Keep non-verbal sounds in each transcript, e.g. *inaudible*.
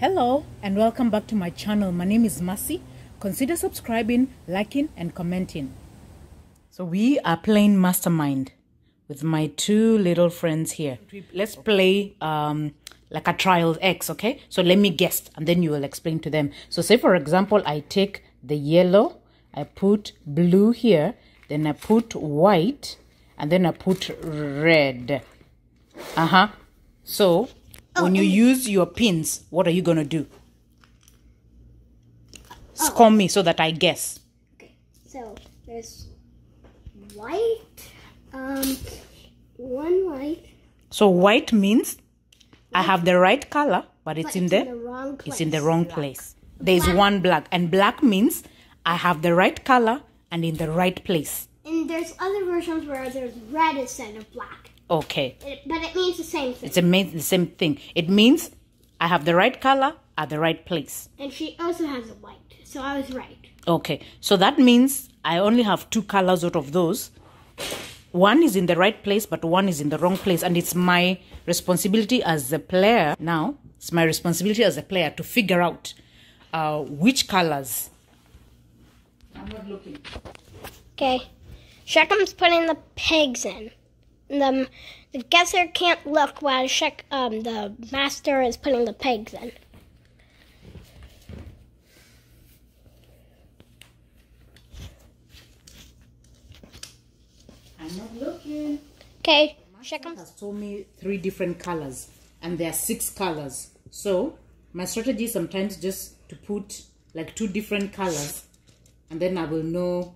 Hello and welcome back to my channel. My name is Mercy. Consider subscribing, liking and commenting. So we are playing Mastermind with my two little friends here. Let's play um, like a trial X, okay? So let me guess and then you will explain to them. So say for example, I take the yellow, I put blue here, then I put white and then I put red. Uh-huh. So when you use your pins, what are you going to do? Score me so that I guess. Okay, so there's white, um, one white, So white means I have the right color, but it's but in it's the in the wrong place. it's in the wrong place. There's one black, and black means I have the right color and in the right place. And there's other versions where there's red instead of black. Okay, It, but it means the same thing. it's a ma- the same thing. It means I have the right color at the right place. And she also has a white, so I was right. Okay, so that means I only have two colors out of those. One is in the right place, but one is in the wrong place, and it's my responsibility as a player now. It's my responsibility as a player to figure out uh, which colors. I'm not looking. Okay, Shekem's putting the pegs in. The, the guesser can't look while Shek, um, the master is putting the pegs in. I'm not looking. Okay, Shekam Shekem's has told me three different colors, and there are six colors. So my strategy is sometimes just to put like two different colors, and then I will know.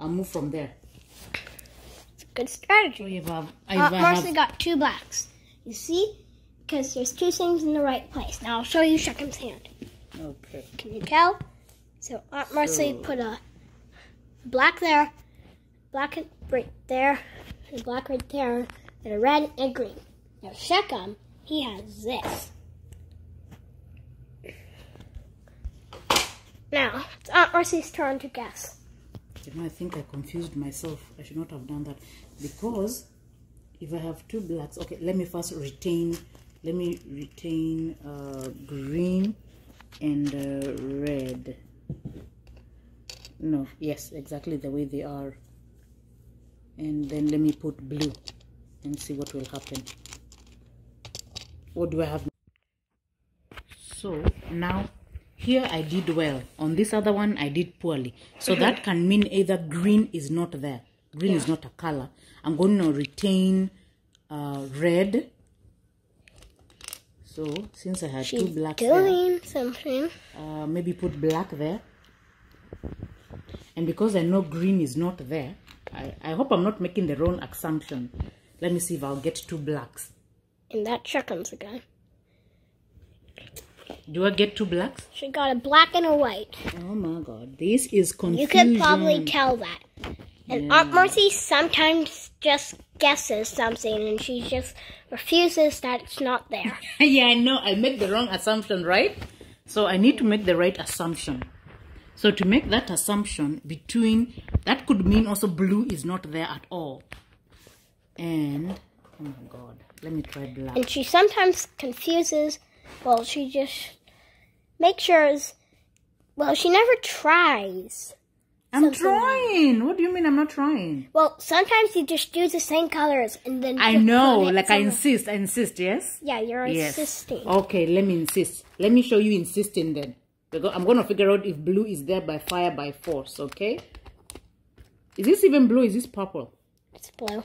I'll move from there. Good strategy. So if I, if Uh, I Marcy have, got two blacks. You see? Because there's two things in the right place. Now I'll show you Shekem's hand. okay. Can you tell? So Aunt Marcy put a black there, black right there, and black right there, and a red and a green. Now Shechem, he has this. Now it's Aunt Marcy's turn to guess. You know, I think I confused myself. I should not have done that because if I have two blacks, okay, let me first retain. Let me retain uh, green and uh, red. No, yes, exactly the way they are. And then let me put blue and see what will happen. What do I have? So now here I did well. On this other one I did poorly. So that can mean either green is not there. Green is not a color. I'm going to retain uh, red. So since I had two She's blacks there, doing something. uh, maybe put black there. And because I know green is not there, I, I hope I'm not making the wrong assumption. Let me see if I'll get two blacks. And that Shekem's again. Do I get two blacks? She got a black and a white. Oh my god, this is confusion. You could probably tell that. And Aunt Marcy sometimes just guesses something and she just refuses that it's not there. *laughs* yeah, I know. I made the wrong assumption, right? So I need to make the right assumption. So to make that assumption between, that could mean also blue is not there at all. And, oh my god, let me try black. And she sometimes confuses, well, she just makes sure, is, well, she never tries. I'm trying. What do you mean I'm not trying? Well, sometimes you just do the same colors and then. I know, like I insist, I insist, yes? Yeah, you're Yes. insisting. Okay, let me insist. Let me show you insisting then. Because I'm going to figure out if blue is there by fire, by force, okay? Is this even blue? Is this purple? It's blue.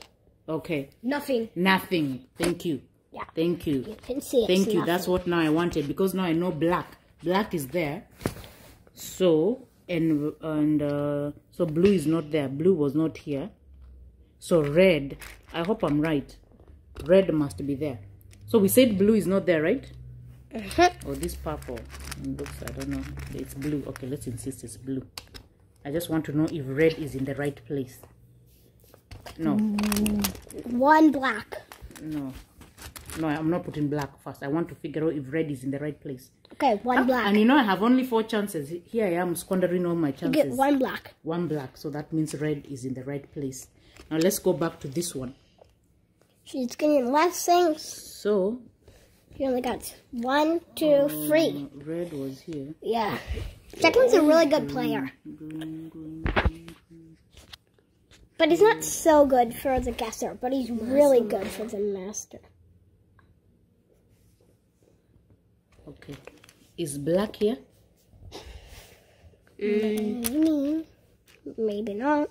Okay. Nothing. Nothing. Thank you. Yeah. Thank you. You can see it. Thank you. That's what now I wanted because now I know black. Black is there. So and and uh, so blue is not there. Blue was not here. So red. I hope I'm right. Red must be there. So we said blue is not there, right? Mm-hmm. Or this purple. It looks. I don't know. It's blue. Okay, let's insist it's blue. I just want to know if red is in the right place. No. One black. No. No, I'm not putting black first. I want to figure out if red is in the right place. Okay, one ah, black. And you know, I have only four chances. Here I am squandering all my You chances. get one black. One black. So that means red is in the right place. Now let's go back to this one. She's getting less things. So You only got one, two, uh, three. Red was here. Yeah. Declan's a really good player. Green, green, green. But he's not so good for the guesser, but he's really good for the master. Okay. Is black here? Mm, Maybe not.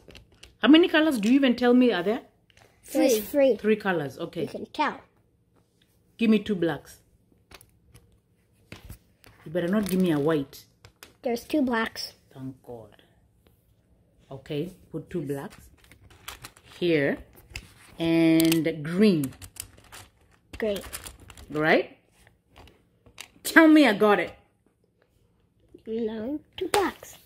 How many colors do you even tell me are there? There's three. Three colors. okay. You Okay. can tell. Give me two blacks. You better not give me a white. There's two blacks. Thank God. Okay. Put two blacks here and green. Great. Right? Tell me I got it. No, two blacks.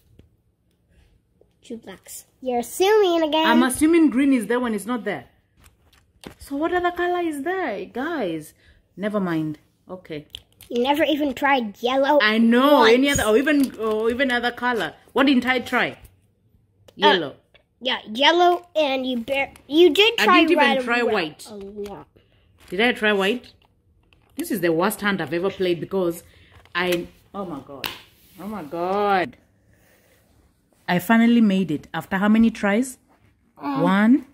Two blacks. You're assuming again. I'm assuming green is there when it's not there. So what other color is there, guys? Never mind. Okay. you never even tried yellow. I know any other, or even, or even other color. What didn't I try? Uh, yellow. Yeah, yellow, and you bear. You did I try didn't even try white. A lot. Did I try white? This is the worst hand I've ever played because I. Oh my god. Oh my god. I finally made it after how many tries? Um, One.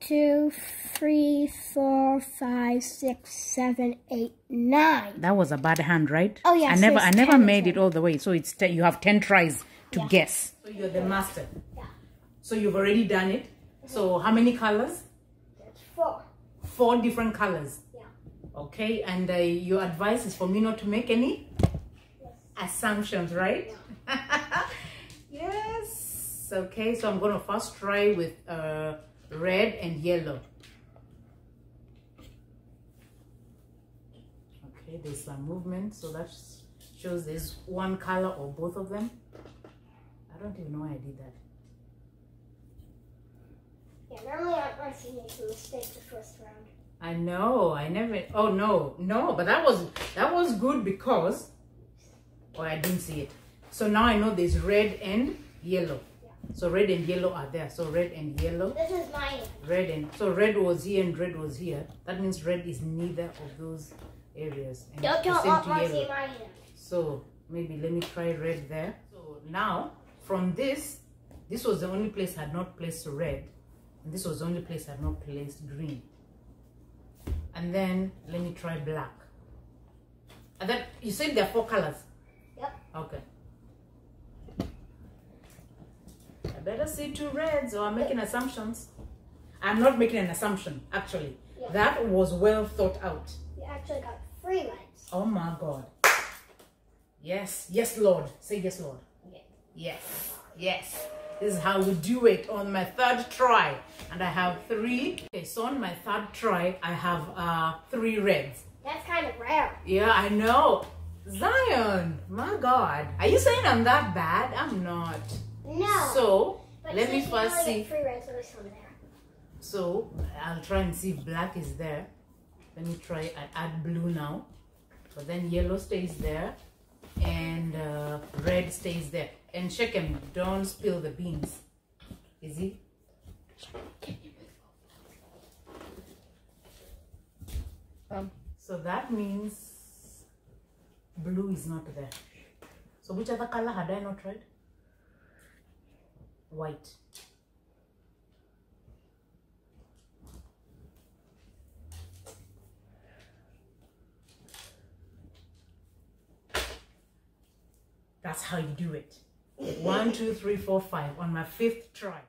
Two, three, four, five, six, seven, eight, nine. That was a bad hand, right? Oh, yeah, I so never, I never made it all the way. So it's ten, you have ten tries to guess. So you're the master. Yeah. So you've already done it. So how many colors? That's four. Four different colors. Yeah. Okay, and uh, your advice is for me not to make any assumptions, right? *laughs* yes. Okay, so I'm gonna first try with uh, red and yellow. Okay, there's some movement, so that shows there's one color or both of them. I don't even know why I did that. Yeah, normally Aunt Marcy makes a mistake the first round. I know. I never. Oh no, no. But that was that was good because. Oh, I didn't see it. So now I know there's red and yellow. So red and yellow are there. So red and yellow, This is mine. red and so red was here and red was here. That means red is neither of those areas. And Don't the tell to Marcy yellow. mine. So maybe let me try red there. So now from this, this was the only place I had not placed red. And this was the only place I had not placed green. And then let me try black. And then you said there are four colors. Yep. Okay. I better see two reds or I'm making assumptions. I'm not making an assumption, actually. Yeah. That was well thought out. You actually got three reds. Oh my God. Yes, yes, Lord. Say yes, Lord. Yes, yes. This is how we do it on my third try. And I have three. Okay, so on my third try, I have uh, three reds. That's kind of rare. Yeah, I know. Zion, my God. Are you saying I'm that bad? I'm not. No. So, But let me first see. Three reds, there's some there. So, I'll try and see if black is there. Let me try and add blue now. But then yellow stays there. And uh, red stays there. And check him. Don't spill the beans. Is he? Um. So that means blue is not there. So which other color had I not tried? White. That's how you do it. One, two, three, four, five on my fifth try.